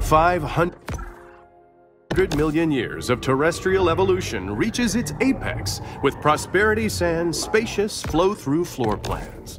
Five hundred million years of terrestrial evolution reaches its apex with Prosperity Sands' spacious flow-through floor plans.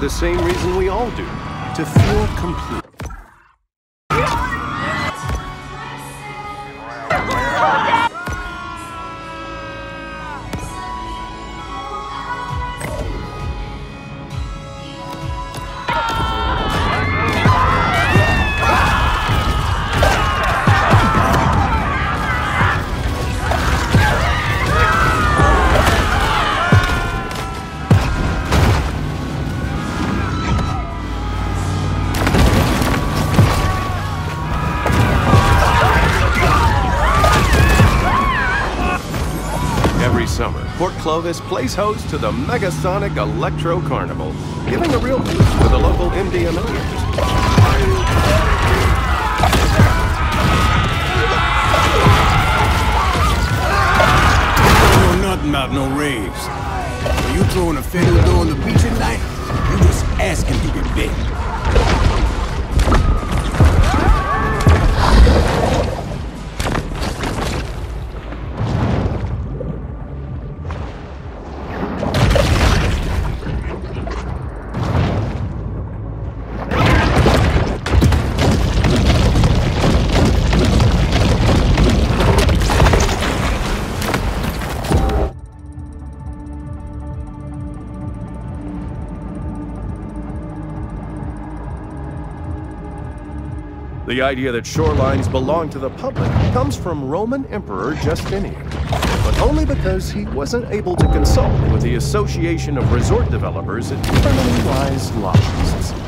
For the same reason we all do, to feel complete. Port Clovis plays host to the Megasonic Electro Carnival, giving a real boost to the local MDMAers. nothing about no raves. Are you throwing a fiddle on the beach at night? You just asking to get bit. The idea that shorelines belong to the public comes from Roman Emperor Justinian, but only because he wasn't able to consult with the Association of Resort Developers at Eternally Wise Lobbyists.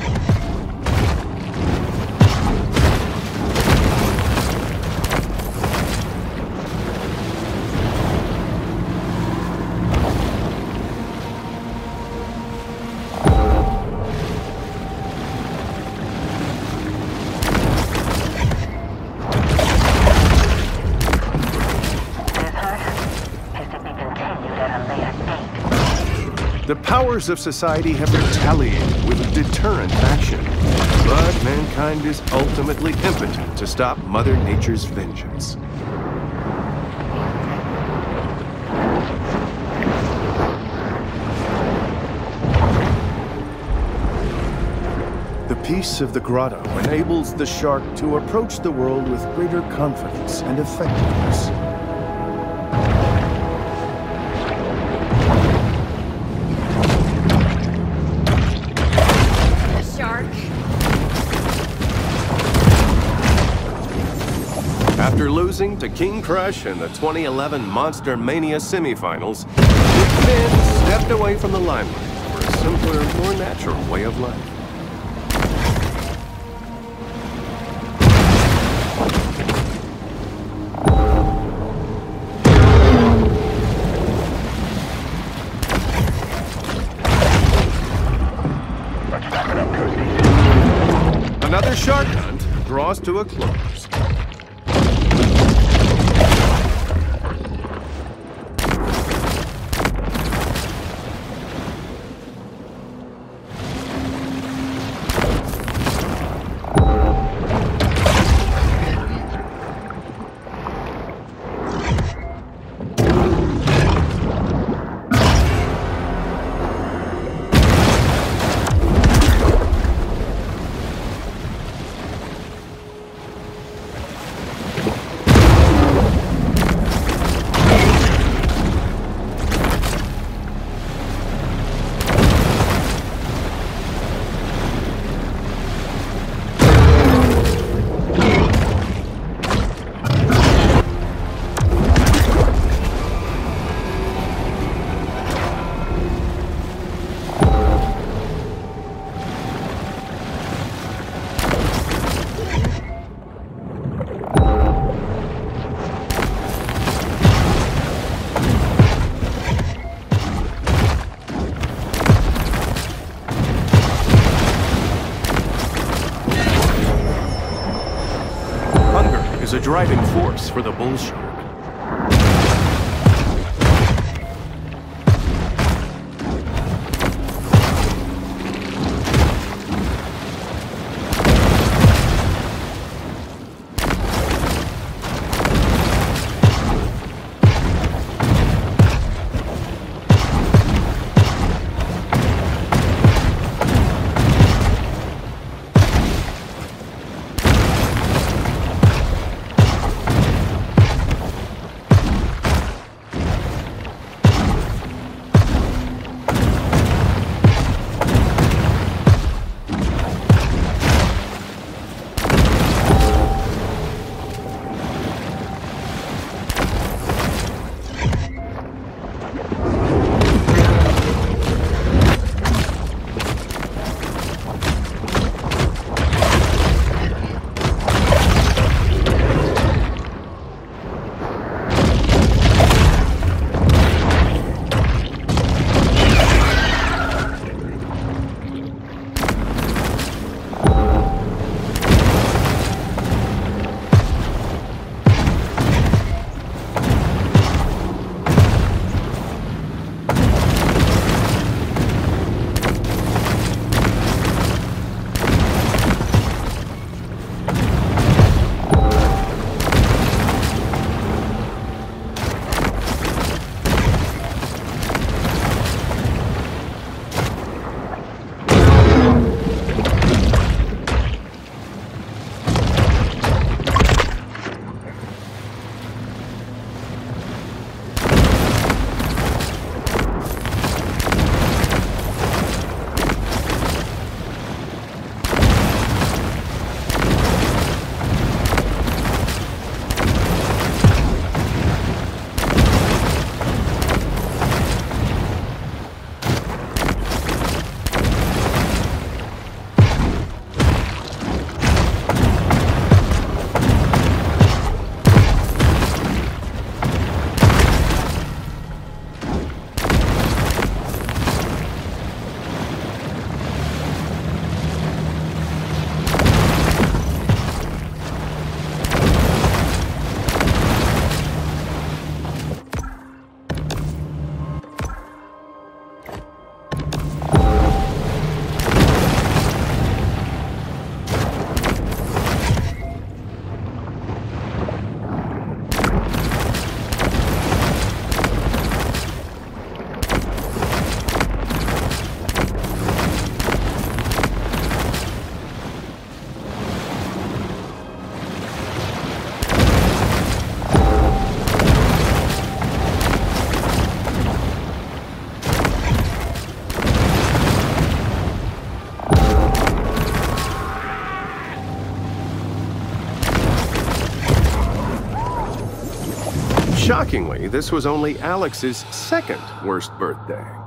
Powers of society have retaliated with deterrent action, but mankind is ultimately impotent to stop Mother Nature's vengeance. The peace of the grotto enables the shark to approach the world with greater confidence and effectiveness. Losing to King Crush in the 2011 Monster Mania semifinals, Big Ben stepped away from the limelight for a simpler, more natural way of life. Another shark hunt draws to a close. Driving force for the bull. Strikingly, this was only Alex's second worst birthday.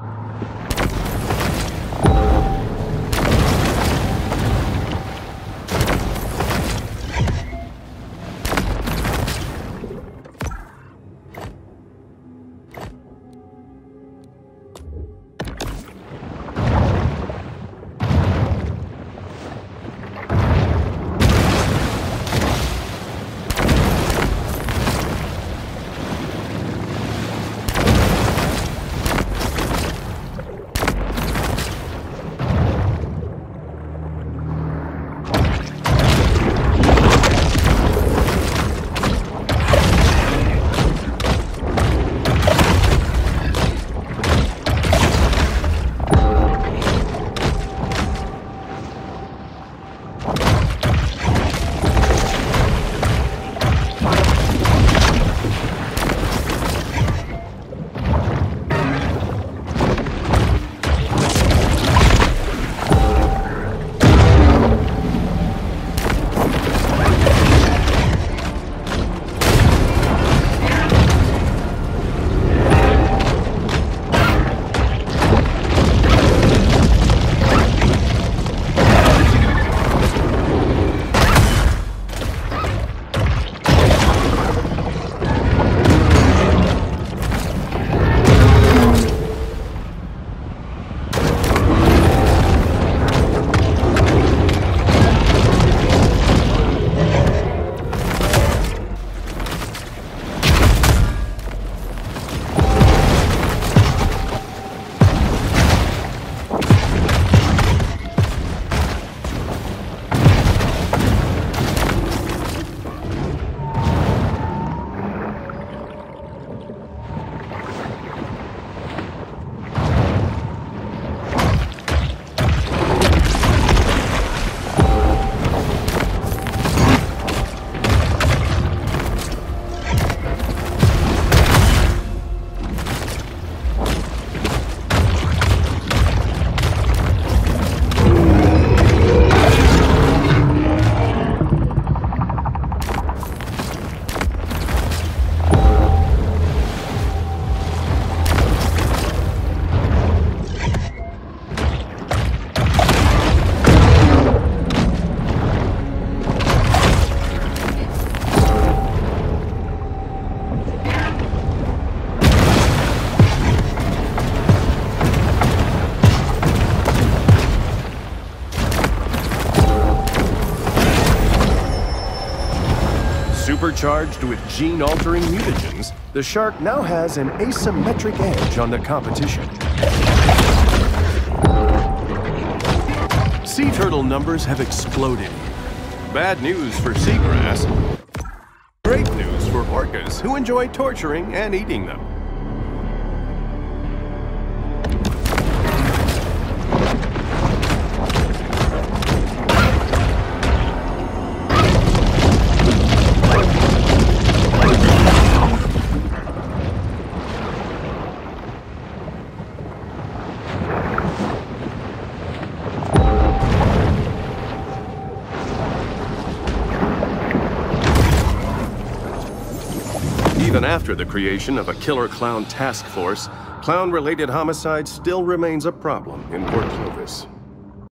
Supercharged with gene-altering mutagens, the shark now has an asymmetric edge on the competition. Sea turtle numbers have exploded. Bad news for seagrass. Great news for orcas who enjoy torturing and eating them. After the creation of a killer clown task force, clown-related homicide still remains a problem in Port Clovis.